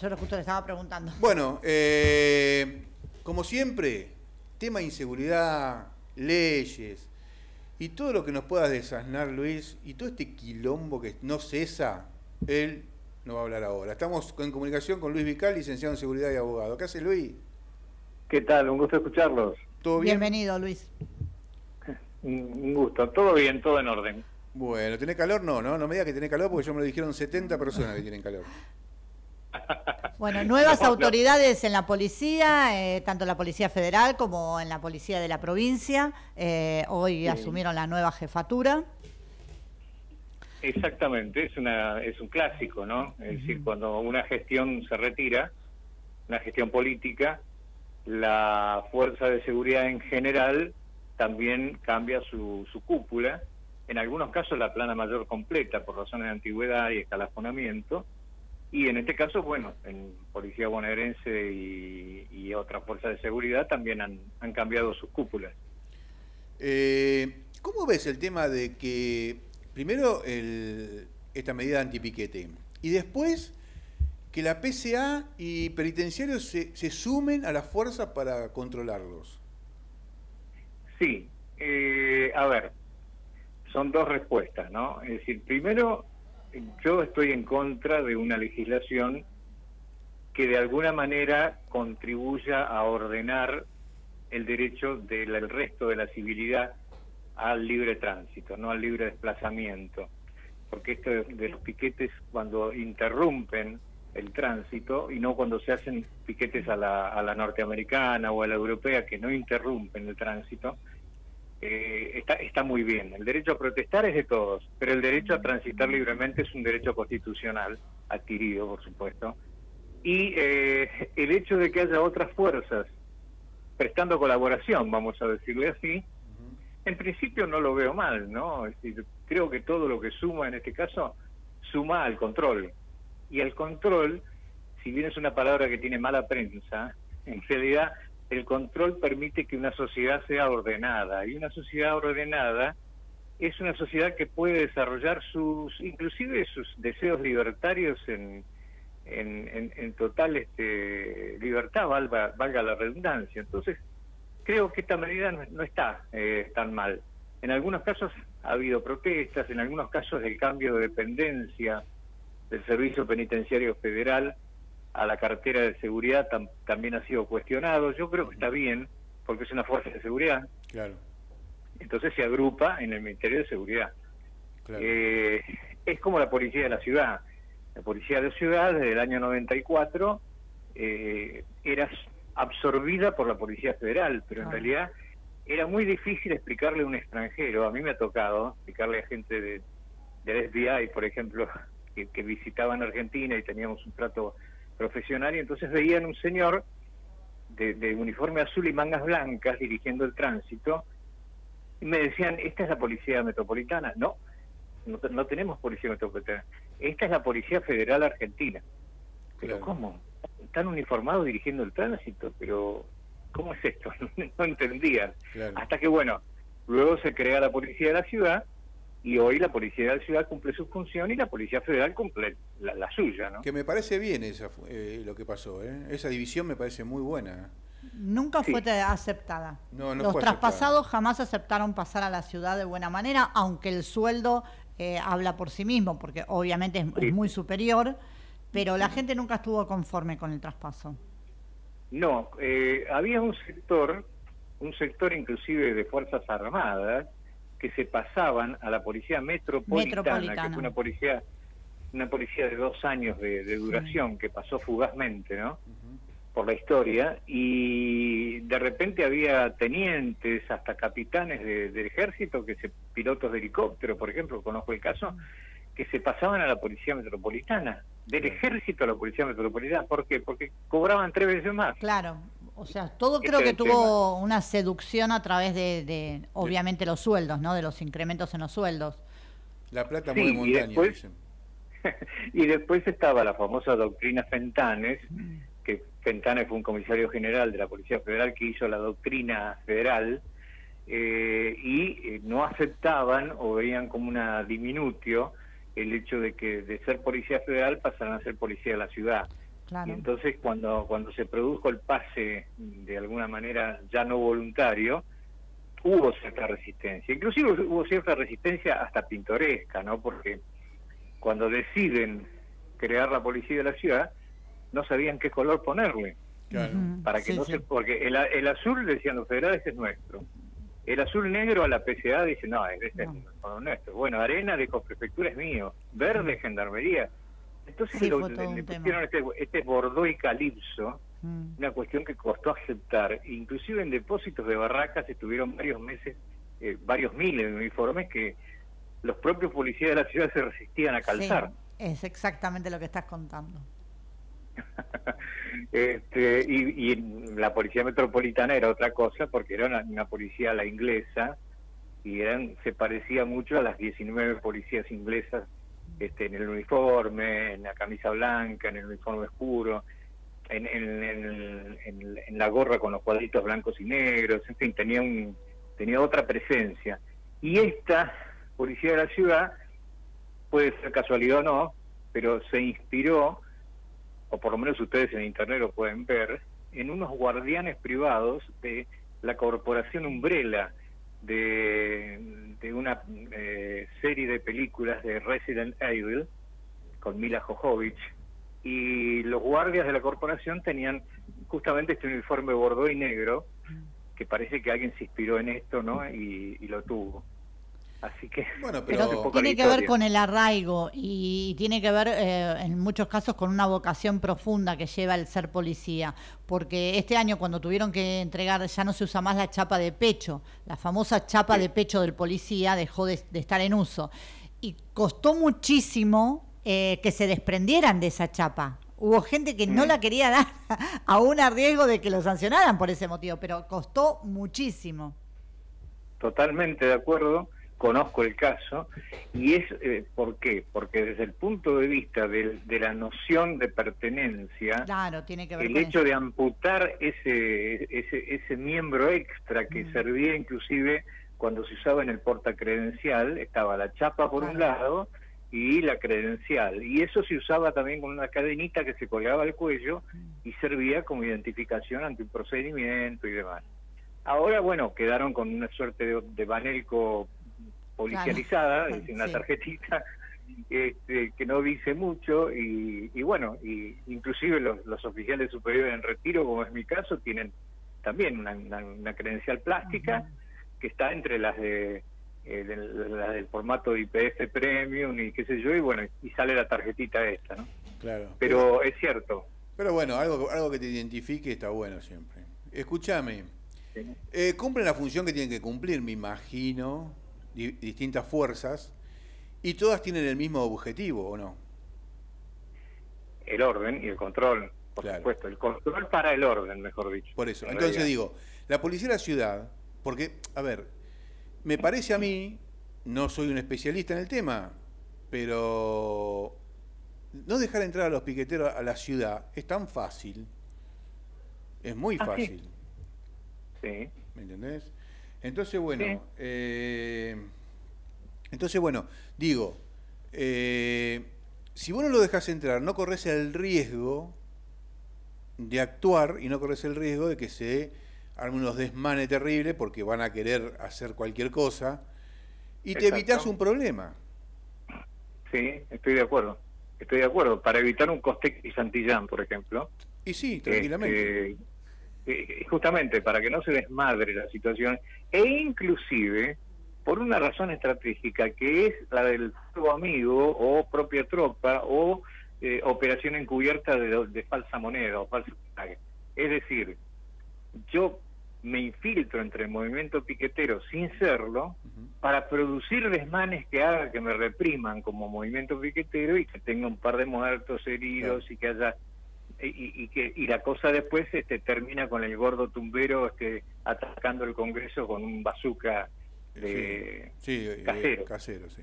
yo lo justo le estaba preguntando. Bueno, eh, como siempre, tema de inseguridad, leyes y todo lo que nos puedas desasnar, Luis, y todo este quilombo que no cesa, él no va a hablar ahora. Estamos en comunicación con Luis Vical, licenciado en Seguridad y abogado. ¿Qué hace Luis? ¿Qué tal? Un gusto escucharlos. ¿Todo bien? Bienvenido, Luis. Un gusto. Todo bien, todo en orden. Bueno, ¿tiene calor? No, no, no me digas que tiene calor porque yo me lo dijeron 70 personas que tienen calor. Bueno, nuevas autoridades en la policía, eh, tanto en la Policía Federal como en la Policía de la provincia. Eh, hoy asumieron la nueva jefatura. Exactamente, es, una, es un clásico, ¿no? Es decir, cuando una gestión se retira, una gestión política, la fuerza de seguridad en general también cambia su, su cúpula, en algunos casos la plana mayor completa por razones de antigüedad y escalafonamiento, y en este caso, bueno, en Policía Bonaerense y, y otras fuerzas de seguridad también han, han cambiado sus cúpulas. Eh, ¿Cómo ves el tema de que, primero, el, esta medida antipiquete, y después que la PCA y penitenciarios se, se sumen a la fuerza para controlarlos? Sí, eh, a ver, son dos respuestas, ¿no? Es decir, primero, yo estoy en contra de una legislación que de alguna manera contribuya a ordenar el derecho del resto de la civilidad al libre tránsito, no al libre desplazamiento. Porque esto de, los piquetes cuando interrumpen el tránsito y no cuando se hacen piquetes a la, a la norteamericana o a la europea que no interrumpen el tránsito, eh, está, está muy bien. El derecho a protestar es de todos, pero el derecho a transitar libremente es un derecho constitucional, adquirido, por supuesto. Y eh, el hecho de que haya otras fuerzas prestando colaboración, vamos a decirle así, en principio no lo veo mal, ¿no? Es decir, creo que todo lo que suma en este caso suma al control. Y el control, si bien es una palabra que tiene mala prensa, en realidad el control permite que una sociedad sea ordenada y una sociedad ordenada es una sociedad que puede desarrollar sus inclusive sus deseos libertarios en en, en, total este, libertad valga, valga la redundancia. Entonces creo que esta medida no, está eh, tan mal. En algunos casos ha habido protestas en algunos casos el cambio de dependencia del servicio penitenciario federal a la cartera de seguridad también ha sido cuestionado. Yo creo que está bien, porque es una fuerza de seguridad. Claro. Entonces se agrupa en el Ministerio de Seguridad. Eh, es como la policía de la ciudad. La policía de la ciudad, desde el año 94, eh, era absorbida por la Policía Federal, pero en realidad era muy difícil explicarle a un extranjero. A mí me ha tocado explicarle a gente de, del FBI, por ejemplo, que, que visitaban Argentina y teníamos un trato profesional y entonces veían un señor de, uniforme azul y mangas blancas dirigiendo el tránsito y me decían, esta es la policía metropolitana. No, no, tenemos policía metropolitana. Esta es la Policía Federal Argentina. Pero ¿cómo? Están uniformados dirigiendo el tránsito, pero ¿cómo es esto? no entendían. Hasta que, bueno, luego se crea la Policía de la Ciudad y hoy la Policía de la Ciudad cumple su función y la Policía Federal cumple la, suya. ¿no? Que me parece bien esa, eh, lo que pasó, ¿eh? esa división me parece muy buena. Nunca fue aceptada. Los traspasados jamás aceptaron pasar a la ciudad de buena manera, aunque el sueldo eh, habla por sí mismo, porque obviamente es, muy superior, pero la gente nunca estuvo conforme con el traspaso. No, eh, había un sector, un sector inclusive de Fuerzas Armadas, que se pasaban a la policía metropolitana, que fue una policía una policía de dos años de, duración que pasó fugazmente, ¿no? Por la historia y de repente había tenientes hasta capitanes del ejército que se pilotos de helicóptero, por ejemplo, conozco el caso, que se pasaban a la policía metropolitana, del ejército a la policía metropolitana, ¿por qué? Porque cobraban tres veces más. Claro, o sea, todo creo que tuvo una seducción a través de, obviamente, los sueldos, ¿no? De los incrementos en los sueldos. La plata muy montaña, y después, y después estaba la famosa doctrina Fentanes, mm. que Fentanes fue un comisario general de la Policía Federal que hizo la doctrina federal, eh, y eh, no aceptaban o veían como una diminutio el hecho de que de ser policía federal pasaran a ser policía de la ciudad. Y entonces cuando, cuando se produjo el pase de alguna manera ya no voluntario, hubo cierta resistencia. Inclusive hubo cierta resistencia hasta pintoresca, ¿no? Porque cuando deciden crear la policía de la ciudad, no sabían qué color ponerle. Para que no se, porque el, el, azul decían los federales es nuestro. El azul negro a la PCA dice, no, es nuestro. Bueno, arena de prefectura es mío. Verde, gendarmería. Entonces le, pusieron este, este bordó y calipso, mm. una cuestión que costó aceptar. Inclusive en depósitos de barracas estuvieron varios meses, eh, varios miles de uniformes que los propios policías de la ciudad se resistían a calzar. es exactamente lo que estás contando. este, y, la policía metropolitana era otra cosa porque era una, policía la inglesa y eran se parecía mucho a las 19 policías inglesas este, en el uniforme, en la camisa blanca, en el uniforme oscuro, en, en, la gorra con los cuadritos blancos y negros, en fin, tenía, un, tenía otra presencia. Y esta policía de la ciudad, puede ser casualidad o no, pero se inspiró o por lo menos ustedes en internet lo pueden ver, en unos guardianes privados de la corporación Umbrella, de, una eh, serie de películas de Resident Evil, con Mila Jovovich, y los guardias de la corporación tenían justamente este uniforme bordeaux y negro, que parece que alguien se inspiró en esto, ¿no? y lo tuvo. Así que bueno, pero, tiene que ver con el arraigo y tiene que ver eh, en muchos casos con una vocación profunda que lleva el ser policía, porque este año cuando tuvieron que entregar ya no se usa más la chapa de pecho, la famosa chapa de pecho del policía dejó de, estar en uso y costó muchísimo eh, que se desprendieran de esa chapa. Hubo gente que no mm. la quería dar, aún a riesgo de que lo sancionaran por ese motivo, pero costó muchísimo. Totalmente de acuerdo conozco el caso, y es, eh, ¿por qué? Porque desde el punto de vista de, la noción de pertenencia, claro, tiene que ver el hecho de amputar ese, ese, ese miembro extra que mm. servía inclusive cuando se usaba en el portacredencial, estaba la chapa por un lado y la credencial, y eso se usaba también con una cadenita que se colgaba al cuello y servía como identificación ante un procedimiento y demás. Ahora, bueno, quedaron con una suerte de, de banelco policializada, es una tarjetita este, que no dice mucho y, bueno, y inclusive los, oficiales superiores en retiro, como es mi caso, tienen también una, credencial plástica que está entre las de eh, del formato IPF Premium y qué sé yo, y bueno, y sale la tarjetita esta, ¿no? Claro. Pero es cierto. Pero bueno, algo, algo que te identifique está bueno siempre. Escúchame, eh, cumplen la función que tienen que cumplir, me imagino, distintas fuerzas y todas tienen el mismo objetivo, ¿o no? El orden y el control, por supuesto, el control para el orden, mejor dicho. Por eso, entonces digo, la policía de la ciudad, porque, a ver, me parece a mí, no soy un especialista en el tema, pero no dejar entrar a los piqueteros a la ciudad es tan fácil, es muy ah, fácil. sí. ¿Me entendés? Entonces, bueno, eh, entonces, bueno, digo, eh, si vos no lo dejas entrar, no corres el riesgo de actuar y no corres el riesgo de que se armen unos desmanes terribles porque van a querer hacer cualquier cosa y te evitas un problema. Sí, estoy de acuerdo. Estoy de acuerdo. Para evitar un coste y Santillán, por ejemplo. Y sí, tranquilamente. Este, eh, justamente para que no se desmadre la situación e inclusive por una razón estratégica que es la del fuego amigo o propia tropa o eh, operación encubierta de, falsa moneda o falso Es decir, yo me infiltro entre el movimiento piquetero sin serlo para producir desmanes que haga que me repriman como movimiento piquetero y que tenga un par de muertos, heridos y que haya y, que y la cosa después este termina con el gordo tumbero este atacando el Congreso con un bazooka de eh, casero. casero sí.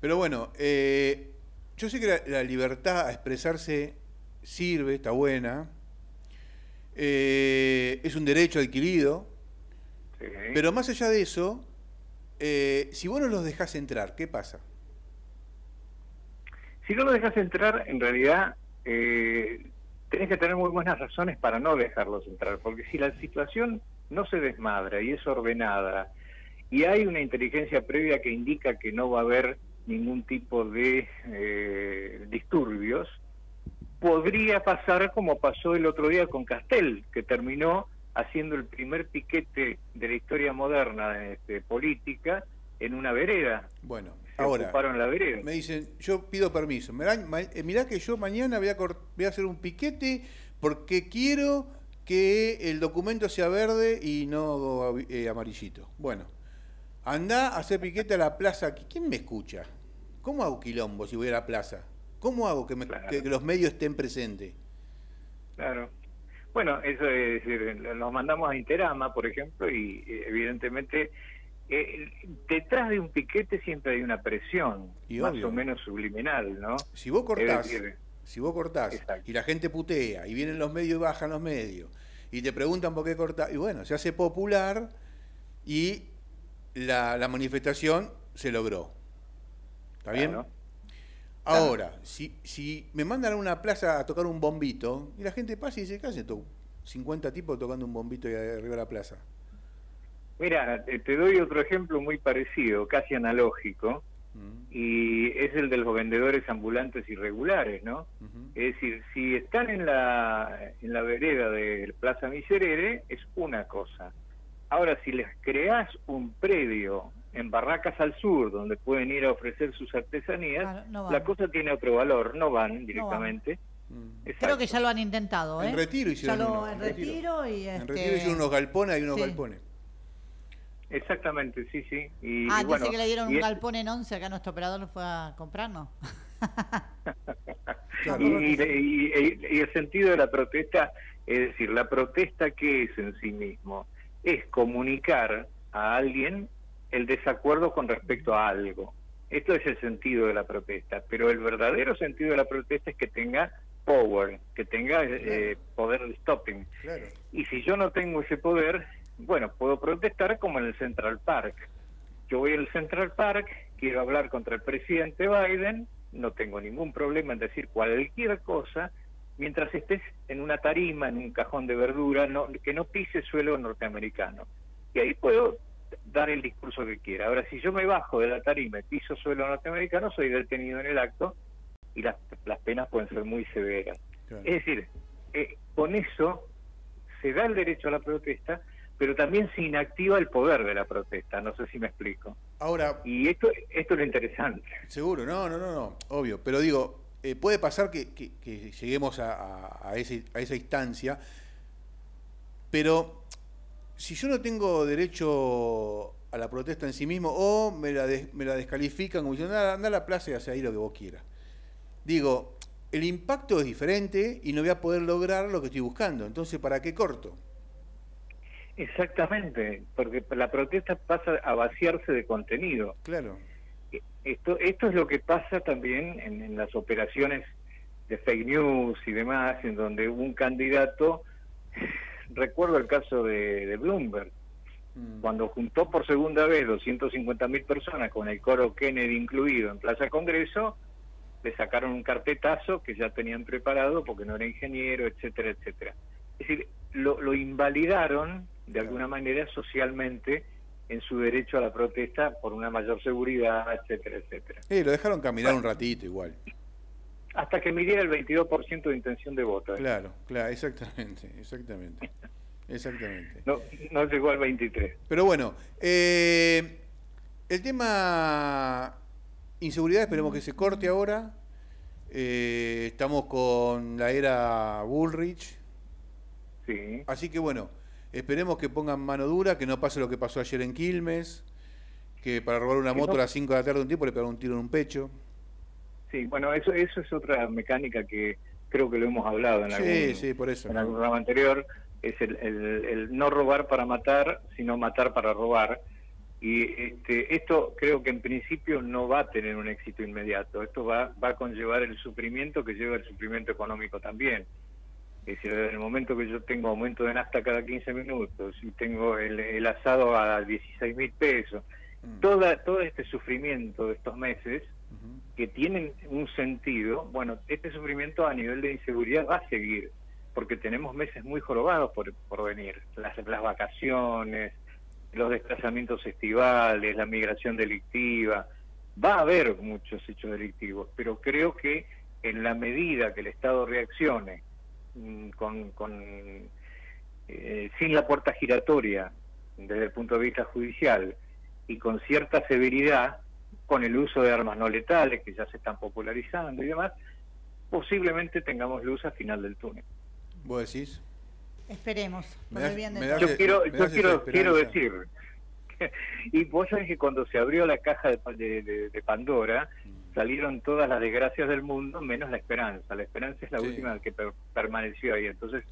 Pero bueno, eh, yo sé que la, libertad a expresarse sirve, está buena, eh, es un derecho adquirido, pero más allá de eso, si vos no los dejás entrar, ¿qué pasa? Si no los dejas entrar, en realidad tenés que tener muy buenas razones para no dejarlos entrar, porque si la situación no se desmadra y es ordenada, y hay una inteligencia previa que indica que no va a haber ningún tipo de eh, disturbios, podría pasar como pasó el otro día con Castel, que terminó haciendo el primer piquete de la historia moderna este, política en una vereda. Bueno, ahora la vereda. me dicen, yo pido permiso. Eh, mirá, que yo mañana voy a, voy a hacer un piquete porque quiero que el documento sea verde y no eh, amarillito. Bueno, anda a hacer piquete a la plaza. ¿Quién me escucha? ¿Cómo hago quilombo si voy a la plaza? ¿Cómo hago que, los medios estén presentes? Claro. Bueno, eso es decir, los mandamos a Interama, por ejemplo, y evidentemente eh, detrás de un piquete siempre hay una presión, más o menos subliminal, ¿no? Si vos cortás, si vos cortás y la gente putea, y vienen los medios y bajan los medios, y te preguntan por qué cortás, y bueno, se hace popular y la, manifestación se logró. ¿Está bien? Ahora, si, si me mandan a una plaza a tocar un bombito, y la gente pasa y dice, ¿qué hace 50 tipos tocando un bombito y arriba de la plaza. Mira, te doy otro ejemplo muy parecido, casi analógico, y es el de los vendedores ambulantes irregulares, ¿no? Es decir, si están en la, en la vereda de Plaza Miserere, es una cosa. Ahora, si les creás un predio en Barracas al Sur, donde pueden ir a ofrecer sus artesanías, la cosa tiene otro valor, no van directamente. Mm. Creo que ya lo han intentado, ¿eh? En retiro hicieron ya en retiro, y En retiro hicieron unos galpones y unos galpones. Exactamente, sí, sí. Y, ah, dice que le dieron un galpón en 11, acá nuestro operador fue a comprarnos. y, y, el sentido de la protesta, es decir, la protesta que es en sí mismo, es comunicar a alguien el desacuerdo con respecto a algo. Esto es el sentido de la protesta, pero el verdadero sentido de la protesta es que tenga power, que tenga eh, poder de stopping. Y si yo no tengo ese poder, bueno, puedo protestar como en el Central Park. Yo voy al Central Park, quiero hablar contra el presidente Biden, no tengo ningún problema en decir cualquier cosa, mientras estés en una tarima, en un cajón de verdura, no, que no pise suelo norteamericano. Y ahí puedo dar el discurso que quiera. Ahora, si yo me bajo de la tarima y piso suelo norteamericano, soy detenido en el acto y las, las penas pueden ser muy severas. Es decir, eh, con eso se da el derecho a la protesta, pero también se inactiva el poder de la protesta. No sé si me explico. Ahora. Y esto, esto es lo interesante. Seguro, no, no, no, no, obvio. Pero digo, eh, puede pasar que, lleguemos a, a, ese, a esa instancia, pero si yo no tengo derecho a la protesta en sí mismo, o me la, me la descalifican como diciendo, anda, a la plaza y hace ahí lo que vos quieras. Digo, el impacto es diferente y no voy a poder lograr lo que estoy buscando. Entonces, ¿para qué corto? Exactamente, porque la protesta pasa a vaciarse de contenido. Claro. Esto, esto es lo que pasa también en, en las operaciones de fake news y demás, en donde un candidato recuerdo el caso de, Bloomberg, mm. cuando juntó por segunda vez 250 mil personas con el coro Kennedy incluido en Plaza Congreso, le sacaron un carpetazo que ya tenían preparado porque no era ingeniero, etcétera, etcétera. Es decir, lo, invalidaron de alguna manera socialmente en su derecho a la protesta por una mayor seguridad, etcétera, etcétera. Sí, lo dejaron caminar un ratito igual hasta que midiera el 22% de intención de voto. ¿eh? Claro, claro, exactamente, exactamente. Exactamente. No, no llegó al 23. Pero bueno, eh, el tema inseguridad esperemos que se corte ahora. Eh, estamos con la era Bullrich. Sí. Así que bueno, esperemos que pongan mano dura, que no pase lo que pasó ayer en Quilmes, que para robar una moto a las 5 de la tarde un tipo le pegaron un tiro en un pecho. Sí, bueno, eso, eso es otra mecánica que creo que lo hemos hablado en algún, por eso, en algún programa anterior, es el, el, no robar para matar, sino matar para robar. Y este, esto creo que en principio no va a tener un éxito inmediato, esto va, va a conllevar el sufrimiento que lleva el sufrimiento económico también. Es decir, en el momento que yo tengo aumento de nafta cada 15 minutos y tengo el, el asado a 16 mil pesos, mm. toda, todo este sufrimiento de estos meses que tienen un sentido, bueno, este sufrimiento a nivel de inseguridad va a seguir. porque tenemos meses muy jorobados por, por venir, las, las vacaciones, los desplazamientos estivales, la migración delictiva, va a haber muchos hechos delictivos, pero creo que en la medida que el Estado reaccione con, con eh, sin la puerta giratoria desde el punto de vista judicial y con cierta severidad, con el uso de armas no letales que ya se están popularizando y demás, posiblemente tengamos luz al final del túnel. ¿Vos decís? Esperemos. yo quiero, yo quiero, quiero decir, y vos sabés que cuando se abrió la caja de, de, Pandora, mm. Salieron todas las desgracias del mundo menos la esperanza. La esperanza es la última que permaneció ahí. Entonces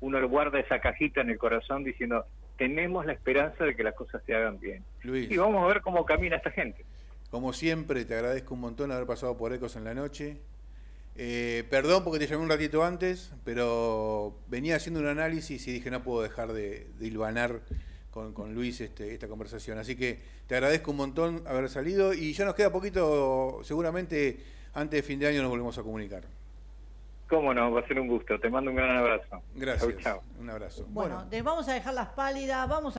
uno guarda esa cajita en el corazón diciendo, tenemos la esperanza de que las cosas se hagan bien. y vamos a ver cómo camina esta gente. Como siempre, te agradezco un montón haber pasado por Ecos en la noche. Eh, perdón porque te llamé un ratito antes, pero venía haciendo un análisis y dije no puedo dejar de, de hilvanar con, Luis este, esta conversación. Así que te agradezco un montón haber salido y ya nos queda poquito, seguramente antes de fin de año nos volvemos a comunicar. Cómo no, va a ser un gusto. Te mando un gran abrazo. Gracias. Un abrazo. Bueno, bueno. vamos a dejar las pálidas, vamos a